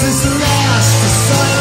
This is the last, the silence.